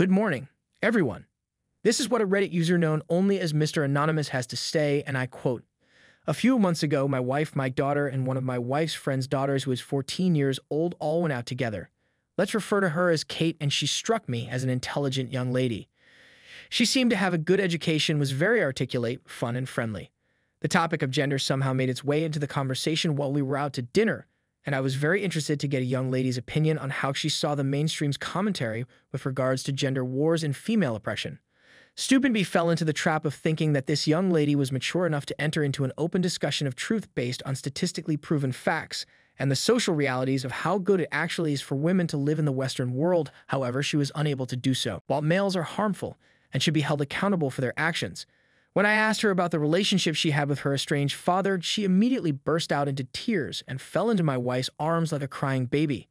Good morning, everyone. This is what a Reddit user known only as Mr. Anonymous has to say, and I quote A few months ago, my wife, my daughter, and one of my wife's friend's daughters, who is 14 years old, all went out together. Let's refer to her as Kate, and she struck me as an intelligent young lady. She seemed to have a good education, was very articulate, fun, and friendly. The topic of gender somehow made its way into the conversation while we were out to dinner, and I was very interested to get a young lady's opinion on how she saw the mainstream's commentary with regards to gender wars and female oppression. Stupenby fell into the trap of thinking that this young lady was mature enough to enter into an open discussion of truth based on statistically proven facts and the social realities of how good it actually is for women to live in the Western world. However, she was unable to do so. While males are harmful and should be held accountable for their actions, when I asked her about the relationship she had with her estranged father, she immediately burst out into tears and fell into my wife's arms like a crying baby.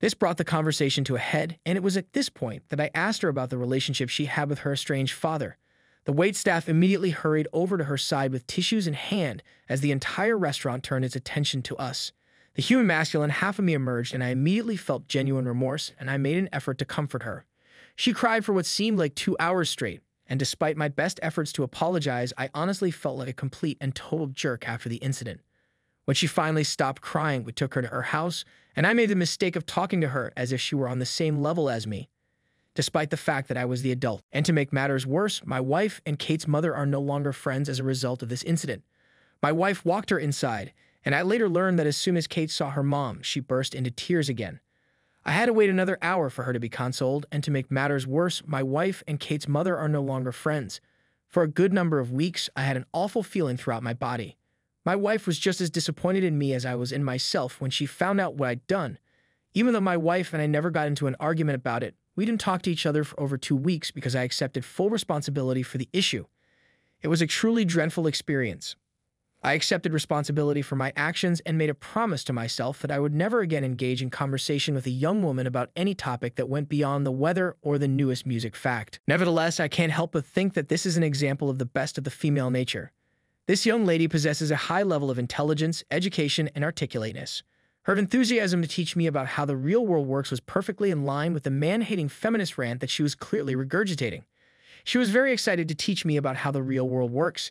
This brought the conversation to a head, and it was at this point that I asked her about the relationship she had with her estranged father. The waitstaff immediately hurried over to her side with tissues in hand as the entire restaurant turned its attention to us. The human masculine half of me emerged, and I immediately felt genuine remorse, and I made an effort to comfort her. She cried for what seemed like two hours straight, and despite my best efforts to apologize, I honestly felt like a complete and total jerk after the incident. When she finally stopped crying, we took her to her house, and I made the mistake of talking to her as if she were on the same level as me, despite the fact that I was the adult. And to make matters worse, my wife and Kate's mother are no longer friends as a result of this incident. My wife walked her inside, and I later learned that as soon as Kate saw her mom, she burst into tears again. I had to wait another hour for her to be consoled, and to make matters worse, my wife and Kate's mother are no longer friends. For a good number of weeks, I had an awful feeling throughout my body. My wife was just as disappointed in me as I was in myself when she found out what I'd done. Even though my wife and I never got into an argument about it, we didn't talk to each other for over two weeks because I accepted full responsibility for the issue. It was a truly dreadful experience. I accepted responsibility for my actions and made a promise to myself that I would never again engage in conversation with a young woman about any topic that went beyond the weather or the newest music fact. Nevertheless, I can't help but think that this is an example of the best of the female nature. This young lady possesses a high level of intelligence, education, and articulateness. Her enthusiasm to teach me about how the real world works was perfectly in line with the man hating feminist rant that she was clearly regurgitating. She was very excited to teach me about how the real world works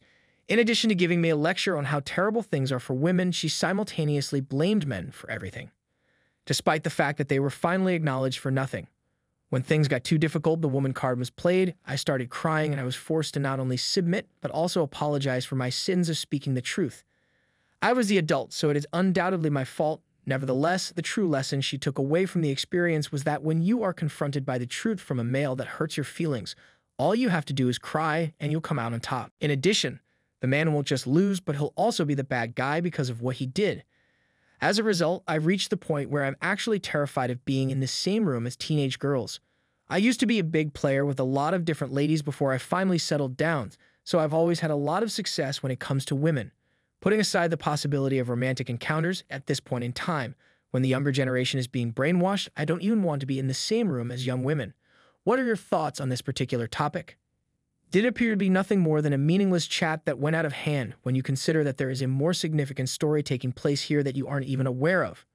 in addition to giving me a lecture on how terrible things are for women, she simultaneously blamed men for everything, despite the fact that they were finally acknowledged for nothing. When things got too difficult, the woman card was played, I started crying, and I was forced to not only submit, but also apologize for my sins of speaking the truth. I was the adult, so it is undoubtedly my fault. Nevertheless, the true lesson she took away from the experience was that when you are confronted by the truth from a male that hurts your feelings, all you have to do is cry and you'll come out on top. In addition, the man won't just lose, but he'll also be the bad guy because of what he did. As a result, I've reached the point where I'm actually terrified of being in the same room as teenage girls. I used to be a big player with a lot of different ladies before I finally settled down, so I've always had a lot of success when it comes to women. Putting aside the possibility of romantic encounters at this point in time, when the younger generation is being brainwashed, I don't even want to be in the same room as young women. What are your thoughts on this particular topic? Did appear to be nothing more than a meaningless chat that went out of hand when you consider that there is a more significant story taking place here that you aren't even aware of.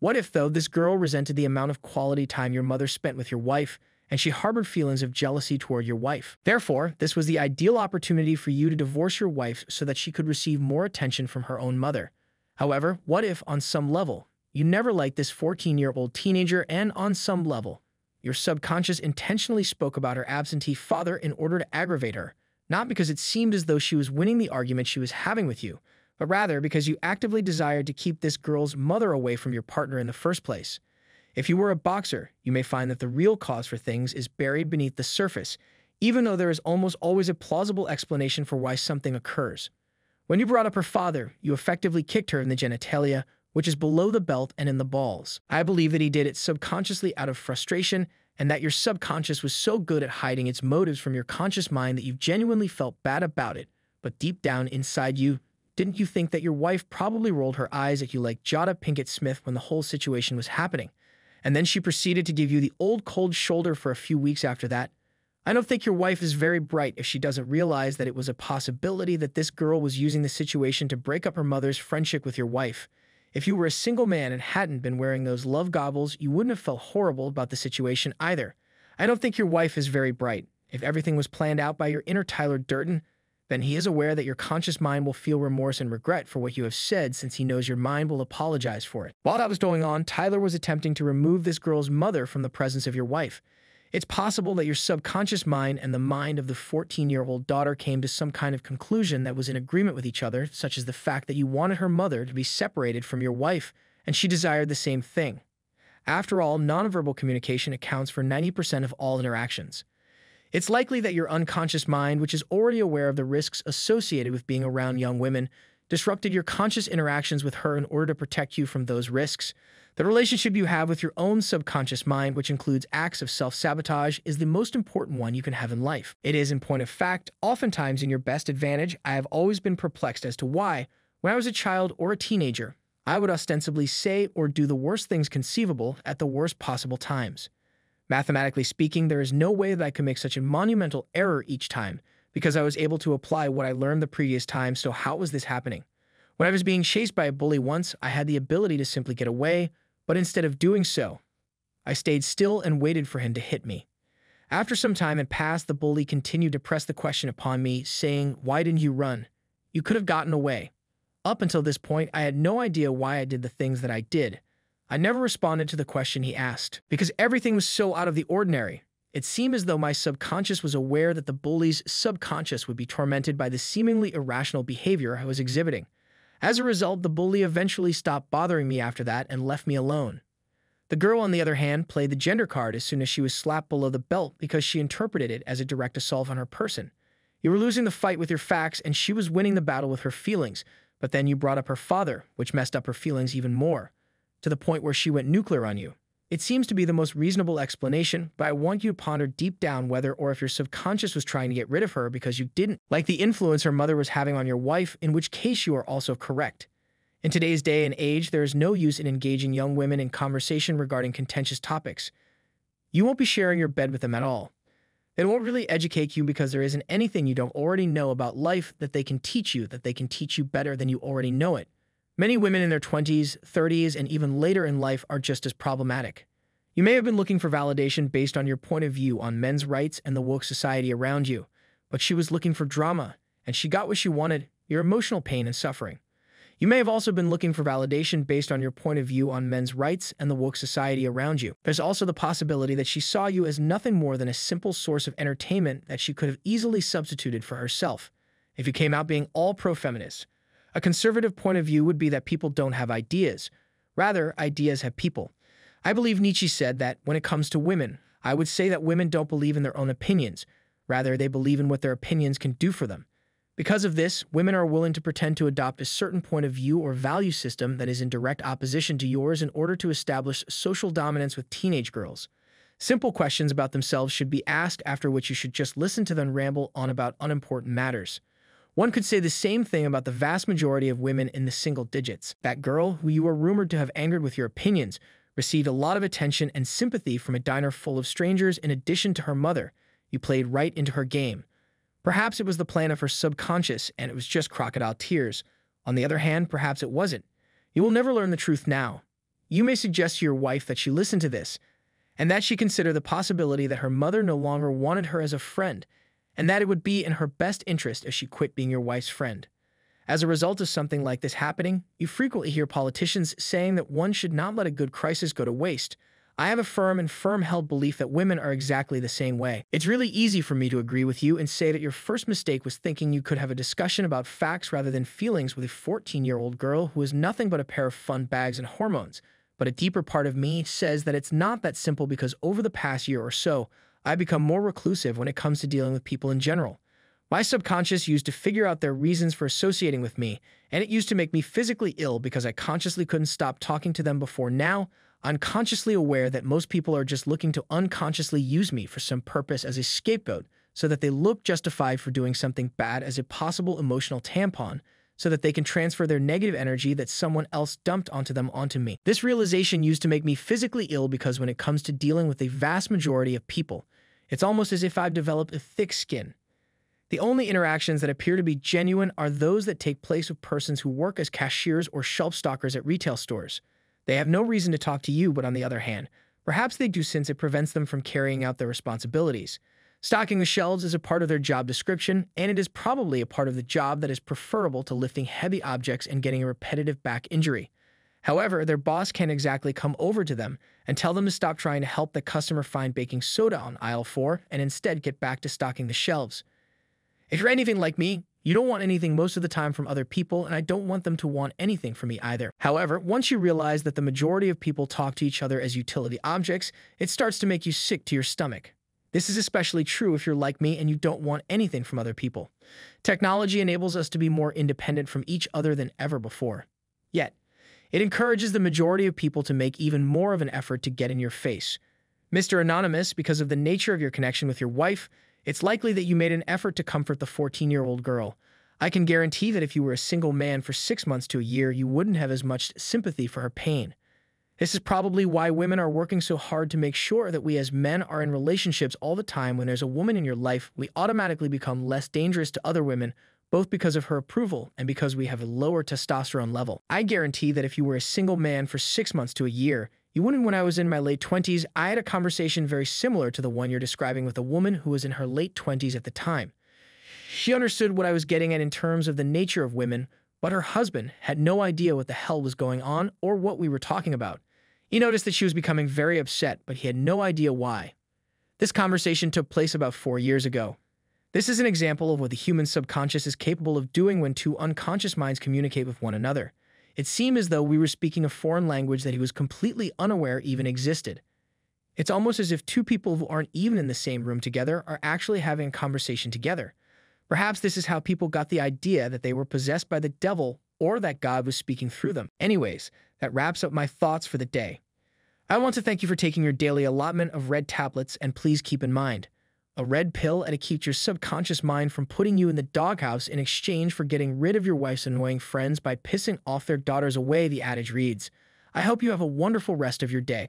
What if, though, this girl resented the amount of quality time your mother spent with your wife, and she harbored feelings of jealousy toward your wife? Therefore, this was the ideal opportunity for you to divorce your wife so that she could receive more attention from her own mother. However, what if, on some level, you never liked this 14 year old teenager, and on some level, your subconscious intentionally spoke about her absentee father in order to aggravate her, not because it seemed as though she was winning the argument she was having with you, but rather because you actively desired to keep this girl's mother away from your partner in the first place. If you were a boxer, you may find that the real cause for things is buried beneath the surface, even though there is almost always a plausible explanation for why something occurs. When you brought up her father, you effectively kicked her in the genitalia which is below the belt and in the balls. I believe that he did it subconsciously out of frustration and that your subconscious was so good at hiding its motives from your conscious mind that you genuinely felt bad about it. But deep down inside you, didn't you think that your wife probably rolled her eyes at you like Jada Pinkett Smith when the whole situation was happening? And then she proceeded to give you the old cold shoulder for a few weeks after that. I don't think your wife is very bright if she doesn't realize that it was a possibility that this girl was using the situation to break up her mother's friendship with your wife. If you were a single man and hadn't been wearing those love goggles, you wouldn't have felt horrible about the situation either. I don't think your wife is very bright. If everything was planned out by your inner Tyler Durden, then he is aware that your conscious mind will feel remorse and regret for what you have said since he knows your mind will apologize for it. While that was going on, Tyler was attempting to remove this girl's mother from the presence of your wife. It's possible that your subconscious mind and the mind of the 14 year old daughter came to some kind of conclusion that was in agreement with each other, such as the fact that you wanted her mother to be separated from your wife, and she desired the same thing. After all, nonverbal communication accounts for 90% of all interactions. It's likely that your unconscious mind, which is already aware of the risks associated with being around young women, disrupted your conscious interactions with her in order to protect you from those risks. The relationship you have with your own subconscious mind, which includes acts of self sabotage, is the most important one you can have in life. It is, in point of fact, oftentimes in your best advantage. I have always been perplexed as to why, when I was a child or a teenager, I would ostensibly say or do the worst things conceivable at the worst possible times. Mathematically speaking, there is no way that I could make such a monumental error each time because I was able to apply what I learned the previous time. So, how was this happening? When I was being chased by a bully once, I had the ability to simply get away, but instead of doing so, I stayed still and waited for him to hit me. After some time had passed, the bully continued to press the question upon me, saying, Why didn't you run? You could have gotten away. Up until this point, I had no idea why I did the things that I did. I never responded to the question he asked because everything was so out of the ordinary. It seemed as though my subconscious was aware that the bully's subconscious would be tormented by the seemingly irrational behavior I was exhibiting. As a result, the bully eventually stopped bothering me after that and left me alone. The girl, on the other hand, played the gender card as soon as she was slapped below the belt because she interpreted it as a direct assault on her person. You were losing the fight with your facts, and she was winning the battle with her feelings, but then you brought up her father, which messed up her feelings even more to the point where she went nuclear on you. It seems to be the most reasonable explanation, but I want you to ponder deep down whether or if your subconscious was trying to get rid of her because you didn't like the influence her mother was having on your wife, in which case you are also correct. In today's day and age, there is no use in engaging young women in conversation regarding contentious topics. You won't be sharing your bed with them at all. They won't really educate you because there isn't anything you don't already know about life that they can teach you, that they can teach you better than you already know it. Many women in their 20s, 30s, and even later in life are just as problematic. You may have been looking for validation based on your point of view on men's rights and the woke society around you, but she was looking for drama, and she got what she wanted your emotional pain and suffering. You may have also been looking for validation based on your point of view on men's rights and the woke society around you. There's also the possibility that she saw you as nothing more than a simple source of entertainment that she could have easily substituted for herself. If you came out being all pro feminist, a conservative point of view would be that people don't have ideas. Rather, ideas have people. I believe Nietzsche said that when it comes to women, I would say that women don't believe in their own opinions. Rather, they believe in what their opinions can do for them. Because of this, women are willing to pretend to adopt a certain point of view or value system that is in direct opposition to yours in order to establish social dominance with teenage girls. Simple questions about themselves should be asked, after which you should just listen to them ramble on about unimportant matters. One could say the same thing about the vast majority of women in the single digits. That girl, who you were rumored to have angered with your opinions, received a lot of attention and sympathy from a diner full of strangers in addition to her mother. You played right into her game. Perhaps it was the plan of her subconscious and it was just crocodile tears. On the other hand, perhaps it wasn't. You will never learn the truth now. You may suggest to your wife that she listen to this and that she consider the possibility that her mother no longer wanted her as a friend and that it would be in her best interest if she quit being your wife's friend. As a result of something like this happening, you frequently hear politicians saying that one should not let a good crisis go to waste. I have a firm and firm held belief that women are exactly the same way. It's really easy for me to agree with you and say that your first mistake was thinking you could have a discussion about facts rather than feelings with a 14 year old girl who is nothing but a pair of fun bags and hormones. But a deeper part of me says that it's not that simple because over the past year or so, I become more reclusive when it comes to dealing with people in general. My subconscious used to figure out their reasons for associating with me, and it used to make me physically ill because I consciously couldn't stop talking to them before now, unconsciously aware that most people are just looking to unconsciously use me for some purpose as a scapegoat so that they look justified for doing something bad as a possible emotional tampon so that they can transfer their negative energy that someone else dumped onto them onto me. This realization used to make me physically ill because when it comes to dealing with a vast majority of people, it's almost as if I've developed a thick skin. The only interactions that appear to be genuine are those that take place with persons who work as cashiers or shelf stockers at retail stores. They have no reason to talk to you, but on the other hand, Perhaps they do since it prevents them from carrying out their responsibilities. Stocking the shelves is a part of their job description, and it is probably a part of the job that is preferable to lifting heavy objects and getting a repetitive back injury. However, their boss can't exactly come over to them and tell them to stop trying to help the customer find baking soda on aisle 4 and instead get back to stocking the shelves. If you're anything like me, you don't want anything most of the time from other people, and I don't want them to want anything from me either. However, once you realize that the majority of people talk to each other as utility objects, it starts to make you sick to your stomach. This is especially true if you're like me and you don't want anything from other people. Technology enables us to be more independent from each other than ever before. Yet, it encourages the majority of people to make even more of an effort to get in your face. Mr. Anonymous, because of the nature of your connection with your wife, it's likely that you made an effort to comfort the 14 year old girl. I can guarantee that if you were a single man for six months to a year, you wouldn't have as much sympathy for her pain. This is probably why women are working so hard to make sure that we as men are in relationships all the time. When there's a woman in your life, we automatically become less dangerous to other women, both because of her approval and because we have a lower testosterone level. I guarantee that if you were a single man for six months to a year, you wouldn't when I was in my late 20s. I had a conversation very similar to the one you're describing with a woman who was in her late 20s at the time. She understood what I was getting at in terms of the nature of women, but her husband had no idea what the hell was going on or what we were talking about. He noticed that she was becoming very upset, but he had no idea why. This conversation took place about four years ago. This is an example of what the human subconscious is capable of doing when two unconscious minds communicate with one another. It seemed as though we were speaking a foreign language that he was completely unaware even existed. It's almost as if two people who aren't even in the same room together are actually having a conversation together. Perhaps this is how people got the idea that they were possessed by the devil or that God was speaking through them. Anyways, that wraps up my thoughts for the day. I want to thank you for taking your daily allotment of red tablets, and please keep in mind a red pill and it keeps your subconscious mind from putting you in the doghouse in exchange for getting rid of your wife's annoying friends by pissing off their daughters away, the adage reads. I hope you have a wonderful rest of your day.